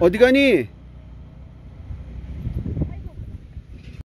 어디 가니?